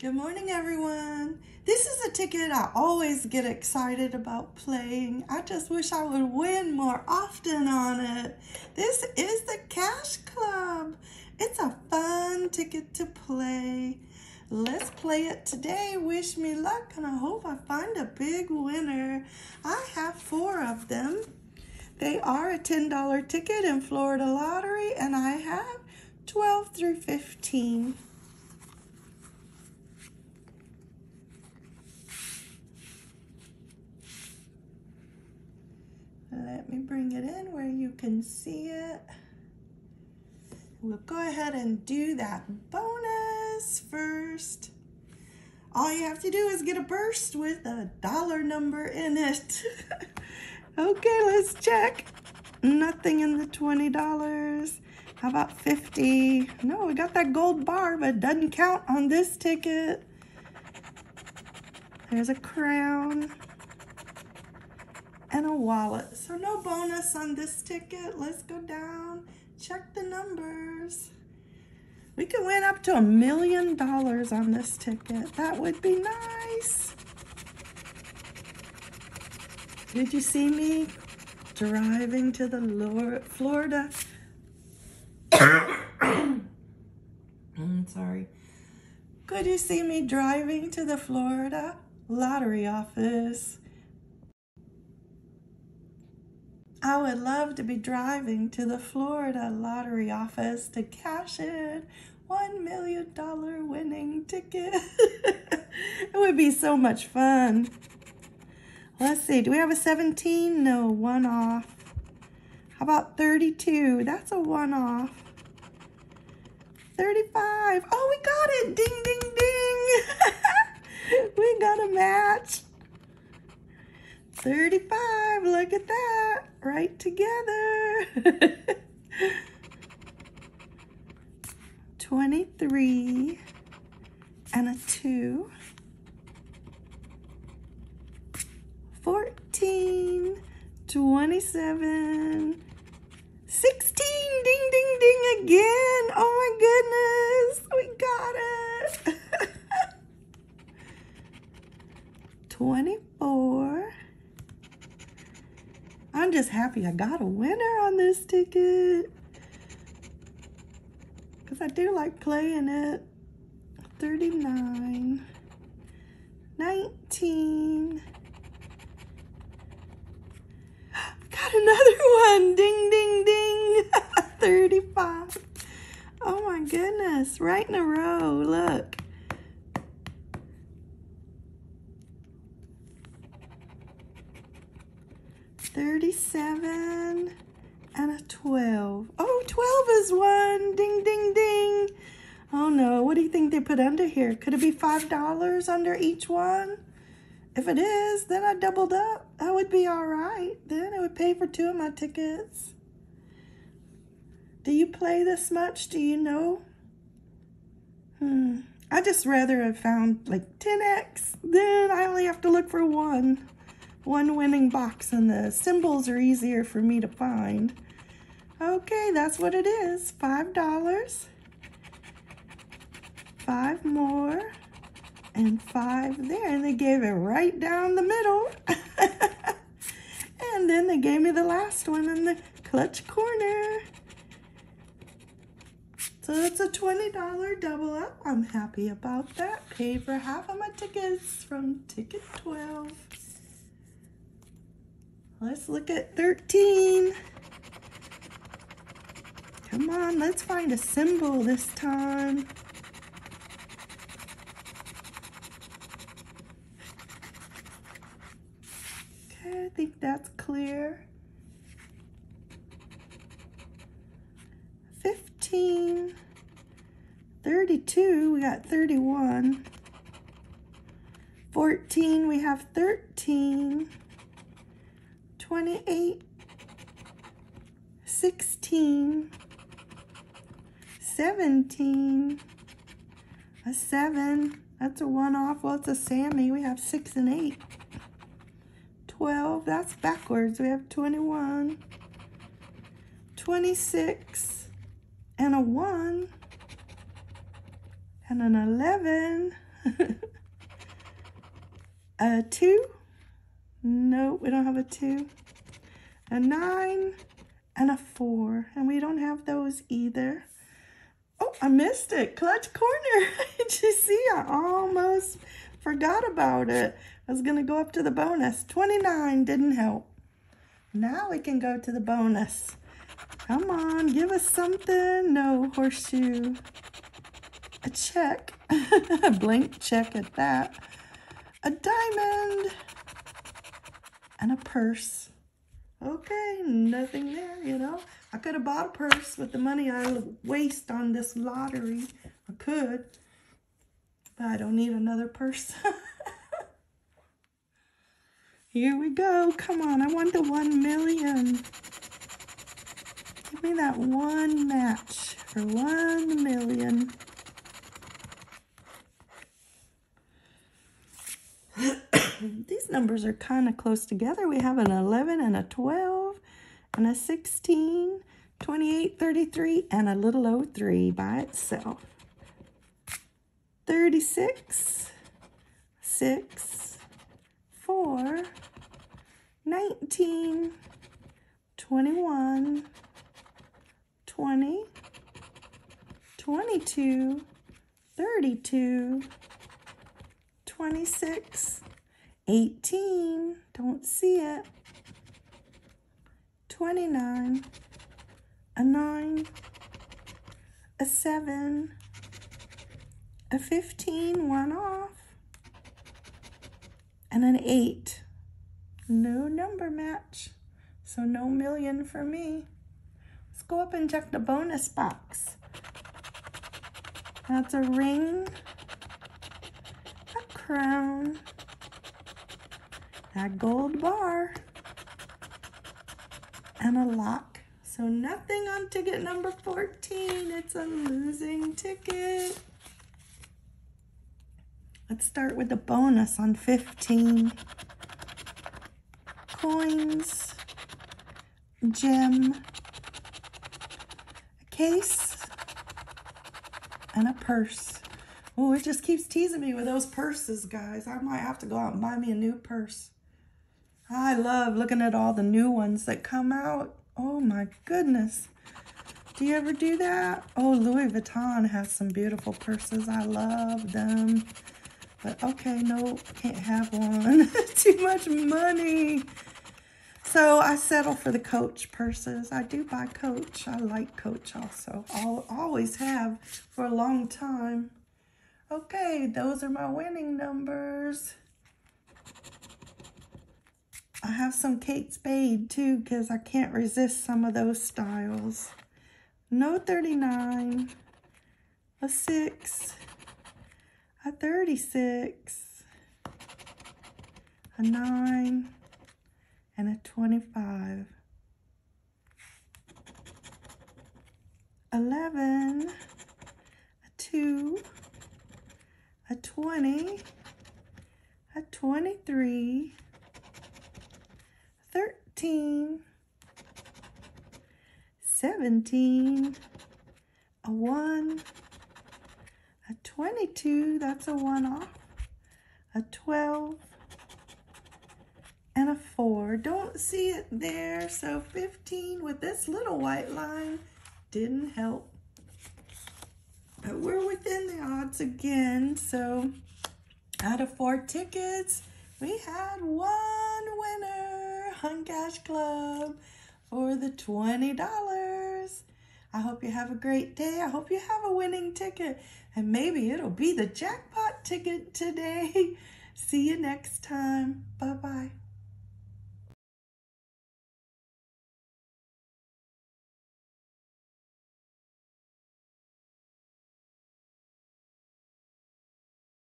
Good morning, everyone. This is a ticket I always get excited about playing. I just wish I would win more often on it. This is the Cash Club. It's a fun ticket to play. Let's play it today. Wish me luck, and I hope I find a big winner. I have four of them. They are a $10 ticket in Florida Lottery, and I have 12 through 15. Let me bring it in where you can see it. We'll go ahead and do that bonus first. All you have to do is get a burst with a dollar number in it. okay, let's check. Nothing in the $20. How about 50? No, we got that gold bar, but it doesn't count on this ticket. There's a crown and a wallet. So no bonus on this ticket. Let's go down, check the numbers. We could win up to a million dollars on this ticket. That would be nice. Did you see me driving to the Florida? I'm sorry. Could you see me driving to the Florida lottery office? I would love to be driving to the Florida lottery office to cash in $1 million winning ticket. it would be so much fun. Let's see, do we have a 17? No, one off. How about 32? That's a one off. 35. Oh, we got it. Ding, ding, ding. we got a match. 35, look at that, right together. 23 and a 2. 14, 27, 16, ding, ding, ding again. Oh my goodness, we got it. 24, I'm just happy I got a winner on this ticket. Because I do like playing it. 39. 19. Got another one. Ding, ding, ding. 35. Oh my goodness. Right in a row. Look. 37 and a 12. Oh, 12 is one. Ding, ding, ding. Oh no, what do you think they put under here? Could it be $5 under each one? If it is, then I doubled up. That would be all right. Then it would pay for two of my tickets. Do you play this much? Do you know? Hmm. I just rather have found like 10x. Then I only have to look for one one winning box and the symbols are easier for me to find. Okay, that's what it is. Five dollars. Five more. And five there. And they gave it right down the middle. and then they gave me the last one in the clutch corner. So it's a $20 double up. I'm happy about that. Paid for half of my tickets from Ticket 12. Let's look at 13. Come on, let's find a symbol this time. Okay, I think that's clear. 15, 32, we got 31. 14, we have 13. 28, 16, 17, a 7, that's a 1 off. Well, it's a Sammy. We have 6 and 8. 12, that's backwards. We have 21, 26, and a 1, and an 11. a two. No, we don't have a two. A nine and a four. And we don't have those either. Oh, I missed it. Clutch corner. Did you see? I almost forgot about it. I was going to go up to the bonus. 29 didn't help. Now we can go to the bonus. Come on, give us something. No, horseshoe. A check. a blank check at that. A diamond. And a purse. Okay, nothing there, you know. I could have bought a purse with the money I waste on this lottery. I could. But I don't need another purse. Here we go. Come on, I want the one million. Give me that one match for one million. These numbers are kind of close together. We have an 11 and a 12 and a 16, 28, 33, and a little 03 by itself. 36, 6, 4, 19, 21, 20, 22, 32, 26, 18, don't see it, 29, a 9, a 7, a 15, one off, and an 8. No number match, so no million for me. Let's go up and check the bonus box. That's a ring, a crown, that gold bar, and a lock. So nothing on ticket number 14. It's a losing ticket. Let's start with the bonus on 15. Coins, gem, a case, and a purse. Oh, it just keeps teasing me with those purses, guys. I might have to go out and buy me a new purse. I love looking at all the new ones that come out. Oh my goodness. Do you ever do that? Oh, Louis Vuitton has some beautiful purses. I love them. But okay, no, can't have one. Too much money. So I settle for the Coach purses. I do buy Coach. I like Coach also. I'll always have for a long time. Okay, those are my winning numbers. I have some Kate Spade too because I can't resist some of those styles. No 39, a 6, a 36, a 9, and a 25. 11, a 2, a 20, a 23, 13, 17, a 1, a 22, that's a one off, a 12, and a 4. Don't see it there, so 15 with this little white line didn't help. But we're within the odds again, so out of four tickets, we had one on Cash Club for the $20. I hope you have a great day. I hope you have a winning ticket. And maybe it'll be the jackpot ticket today. See you next time. Bye-bye.